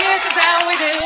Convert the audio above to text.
this is how we do.